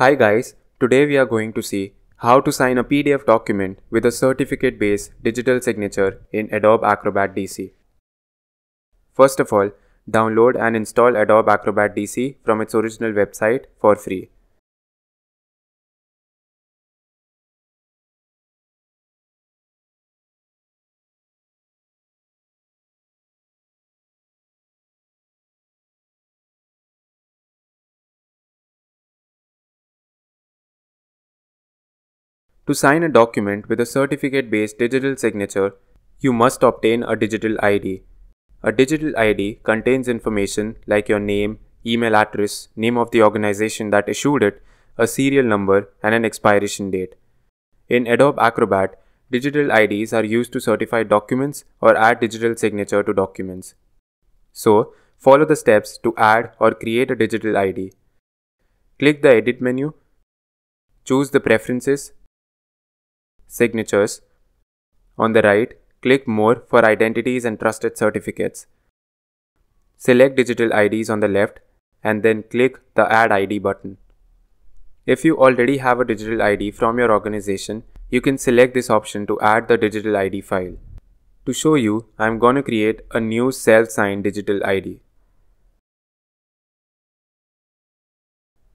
Hi guys, today we are going to see how to sign a PDF document with a certificate-based digital signature in Adobe Acrobat DC. First of all, download and install Adobe Acrobat DC from its original website for free. To sign a document with a certificate-based digital signature, you must obtain a digital ID. A digital ID contains information like your name, email address, name of the organization that issued it, a serial number, and an expiration date. In Adobe Acrobat, digital IDs are used to certify documents or add digital signature to documents. So, follow the steps to add or create a digital ID. Click the Edit menu, choose the Preferences Signatures. On the right, click More for Identities and Trusted Certificates. Select Digital IDs on the left and then click the Add ID button. If you already have a digital ID from your organization, you can select this option to add the digital ID file. To show you, I am going to create a new self-signed digital ID.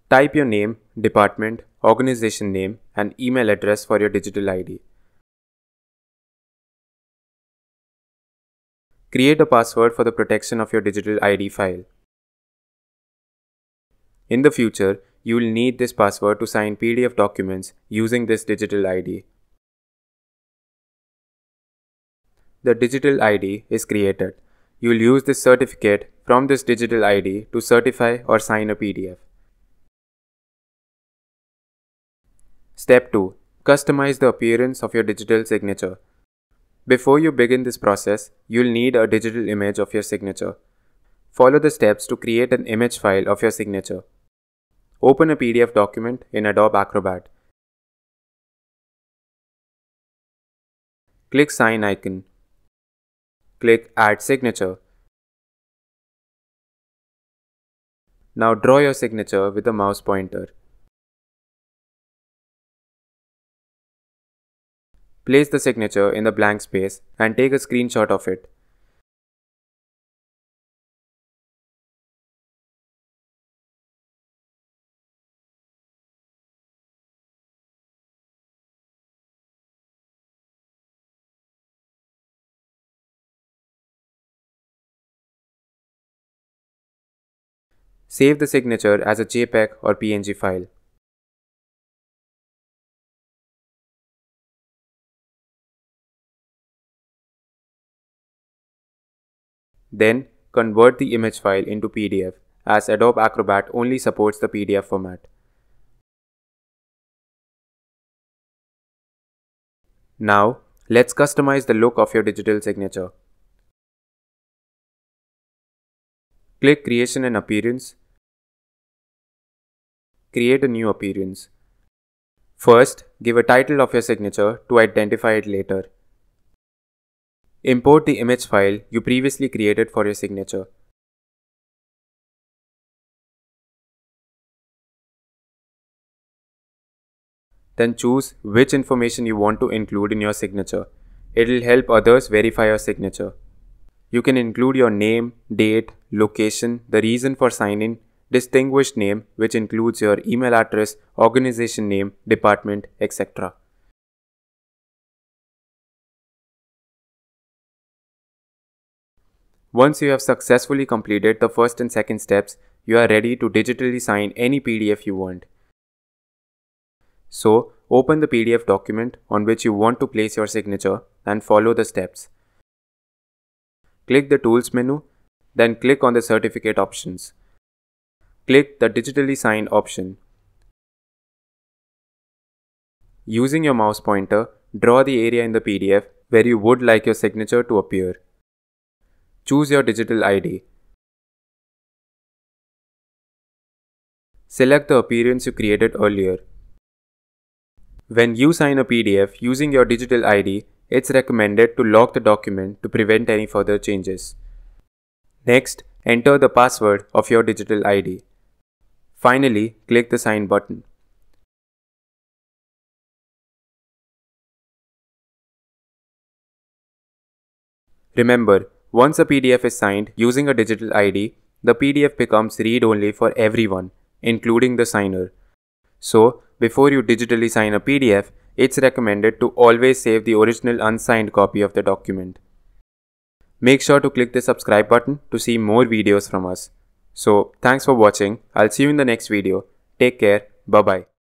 Type your name, department, organization name, and email address for your digital ID. Create a password for the protection of your digital ID file. In the future, you will need this password to sign PDF documents using this digital ID. The digital ID is created. You will use this certificate from this digital ID to certify or sign a PDF. Step 2. Customize the appearance of your digital signature. Before you begin this process, you'll need a digital image of your signature. Follow the steps to create an image file of your signature. Open a PDF document in Adobe Acrobat. Click Sign icon. Click Add Signature. Now draw your signature with a mouse pointer. Place the signature in the blank space and take a screenshot of it. Save the signature as a JPEG or PNG file. Then, convert the image file into PDF as Adobe Acrobat only supports the PDF format. Now, let's customize the look of your digital signature. Click Creation and Appearance. Create a new appearance. First, give a title of your signature to identify it later. Import the image file you previously created for your signature. Then choose which information you want to include in your signature. It will help others verify your signature. You can include your name, date, location, the reason for signing, distinguished name which includes your email address, organization name, department, etc. Once you have successfully completed the first and second steps, you are ready to digitally sign any PDF you want. So, open the PDF document on which you want to place your signature and follow the steps. Click the Tools menu, then click on the Certificate options. Click the Digitally Sign option. Using your mouse pointer, draw the area in the PDF where you would like your signature to appear. Choose your digital ID. Select the appearance you created earlier. When you sign a PDF using your digital ID, it's recommended to lock the document to prevent any further changes. Next, enter the password of your digital ID. Finally, click the sign button. Remember, once a PDF is signed using a digital ID, the PDF becomes read-only for everyone, including the signer. So, before you digitally sign a PDF, it's recommended to always save the original unsigned copy of the document. Make sure to click the subscribe button to see more videos from us. So, thanks for watching. I'll see you in the next video. Take care. Bye bye.